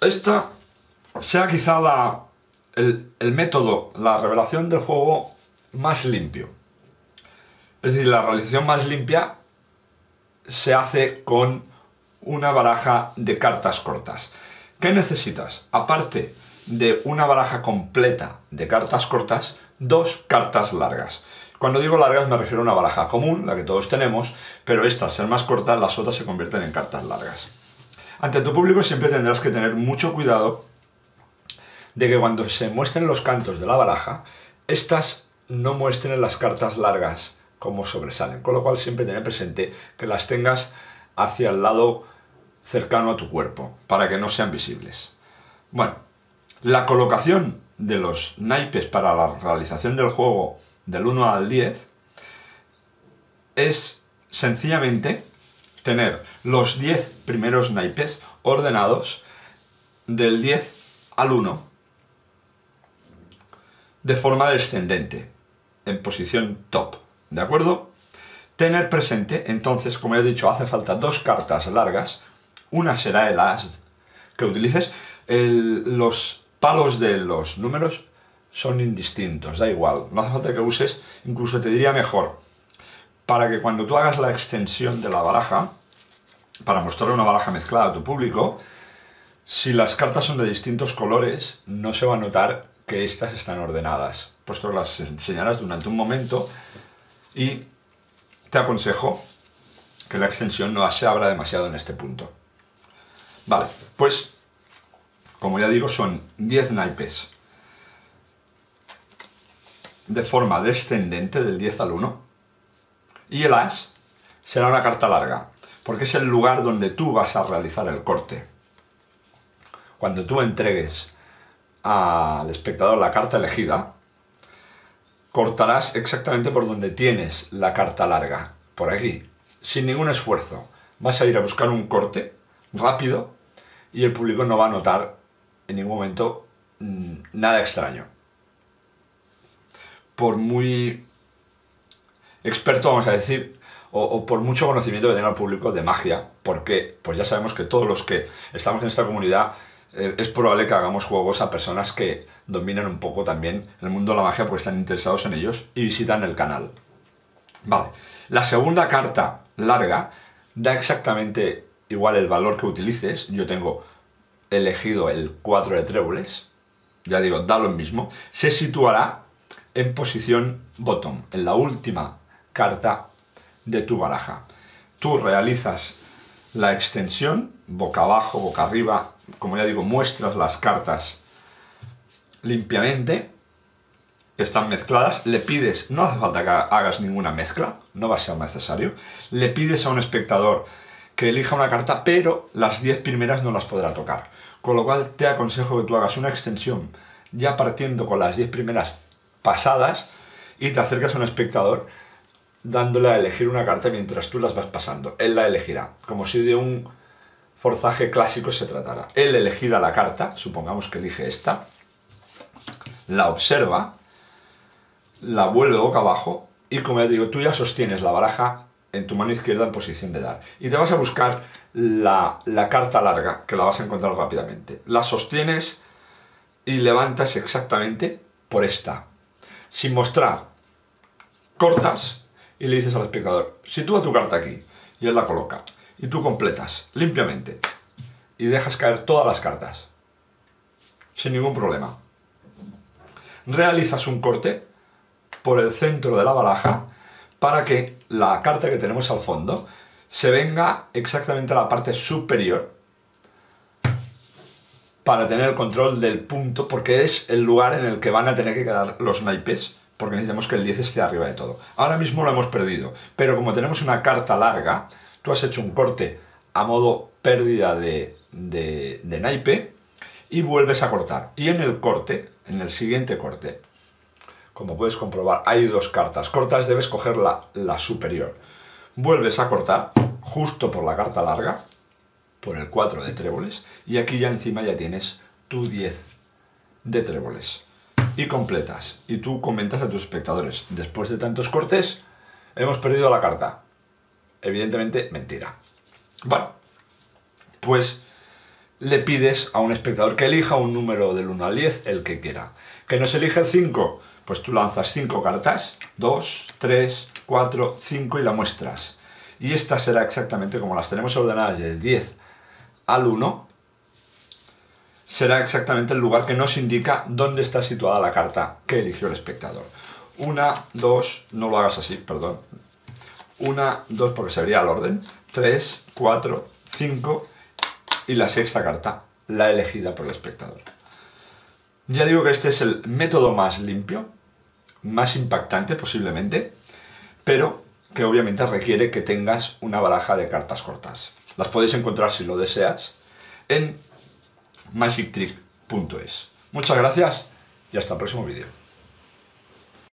esta sea quizá la, el, el método, la revelación del juego más limpio. Es decir, la realización más limpia se hace con una baraja de cartas cortas. ¿Qué necesitas? Aparte de una baraja completa de cartas cortas, dos cartas largas. Cuando digo largas me refiero a una baraja común, la que todos tenemos, pero esta, al ser más corta, las otras se convierten en cartas largas. Ante tu público siempre tendrás que tener mucho cuidado de que cuando se muestren los cantos de la baraja, estas no muestren las cartas largas como sobresalen. Con lo cual siempre tener presente que las tengas hacia el lado cercano a tu cuerpo, para que no sean visibles. Bueno, la colocación de los naipes para la realización del juego del 1 al 10 es sencillamente tener los 10 primeros naipes ordenados del 10 al 1 de forma descendente, en posición top, ¿de acuerdo? Tener presente, entonces, como he dicho, hace falta dos cartas largas, una será el as que utilices, los palos de los números son indistintos, da igual, no hace falta que uses, incluso te diría mejor, para que cuando tú hagas la extensión de la baraja, para mostrar una baraja mezclada a tu público, si las cartas son de distintos colores, no se va a notar que estas están ordenadas, puesto que las enseñarás durante un momento y te aconsejo que la extensión no se abra demasiado en este punto. Vale, pues, como ya digo, son 10 naipes. De forma descendente del 10 al 1 y el as será una carta larga, porque es el lugar donde tú vas a realizar el corte. Cuando tú entregues al espectador la carta elegida, cortarás exactamente por donde tienes la carta larga, por aquí, sin ningún esfuerzo. Vas a ir a buscar un corte rápido y el público no va a notar en ningún momento mm, nada extraño. Por muy experto, vamos a decir, o, por mucho conocimiento que tenga el público de magia, porque pues ya sabemos que todos los que estamos en esta comunidad eh, es probable que hagamos juegos a personas que dominan un poco también el mundo de la magia porque están interesados en ellos y visitan el canal. Vale, la segunda carta larga da exactamente igual el valor que utilices, yo tengo elegido el 4 de tréboles, ya digo, da lo mismo, se situará en posición bottom, en la última carta de tu baraja. Tú realizas la extensión, boca abajo, boca arriba, como ya digo, muestras las cartas limpiamente, están mezcladas, le pides, no hace falta que hagas ninguna mezcla, no va a ser necesario, le pides a un espectador que elija una carta, pero las 10 primeras no las podrá tocar. Con lo cual te aconsejo que tú hagas una extensión ya partiendo con las 10 primeras pasadas y te acercas a un espectador dándole a elegir una carta mientras tú las vas pasando. Él la elegirá, como si de un forzaje clásico se tratara. Él elegirá la carta, supongamos que elige esta, la observa, la vuelve boca abajo y como ya digo, tú ya sostienes la baraja en tu mano izquierda en posición de dar. Y te vas a buscar la, carta larga, que la vas a encontrar rápidamente. La sostienes y levantas exactamente por esta. Sin mostrar, cortas y le dices al espectador, sitúa tu carta aquí. Y él la coloca. Y tú completas, limpiamente. Y dejas caer todas las cartas. Sin ningún problema. Realizas un corte por el centro de la baraja para que la carta que tenemos al fondo se venga exactamente a la parte superior para tener el control del punto, porque es el lugar en el que van a tener que quedar los naipes, porque necesitamos que el 10 esté arriba de todo. Ahora mismo lo hemos perdido, pero como tenemos una carta larga, tú has hecho un corte a modo pérdida de, de, de naipe y vuelves a cortar. Y en el corte, en el siguiente corte, como puedes comprobar, hay dos cartas cortas, debes coger la, superior. Vuelves a cortar justo por la carta larga, por el 4 de tréboles, y aquí ya encima ya tienes tu 10 de tréboles. Y completas. Y tú comentas a tus espectadores, después de tantos cortes, hemos perdido la carta. Evidentemente, mentira. Bueno, pues le pides a un espectador que elija un número del 1 al 10, el que quiera. ¿Que nos elige el 5? Pues tú lanzas 5 cartas, 2, 3, 4, 5 y la muestras. Y esta será exactamente como las tenemos ordenadas del 10 al 1, será exactamente el lugar que nos indica dónde está situada la carta que eligió el espectador. Una, dos, no lo hagas así, perdón. Una, dos, porque se vería el orden. Tres, cuatro, cinco y la sexta carta, la elegida por el espectador. Ya digo que este es el método más limpio, más impactante posiblemente, pero que obviamente requiere que tengas una baraja de cartas cortas. Las podéis encontrar si lo deseas en magictrick.es. Muchas gracias y hasta el próximo vídeo.